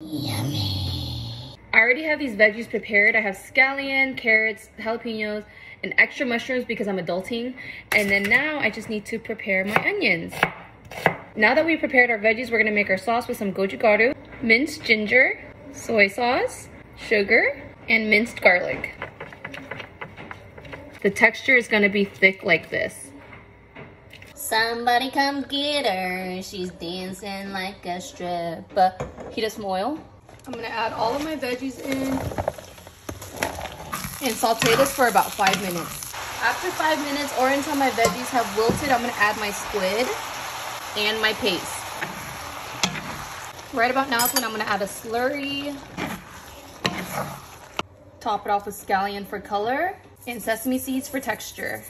Yummy. I already have these veggies prepared. I have scallion, carrots, jalapenos, and extra mushrooms because I'm adulting. And then now I just need to prepare my onions. Now that we've prepared our veggies, we're gonna make our sauce with some gochugaru, minced ginger, soy sauce, sugar, and minced garlic. The texture is gonna be thick like this. Somebody come get her. She's dancing like a stripper. Heat up some oil. I'm gonna add all of my veggies in and saute this for about five minutes. After five minutes or until my veggies have wilted, I'm gonna add my squid and my paste. Right about now is when I'm gonna add a slurry. Top it off with scallion for color and sesame seeds for texture.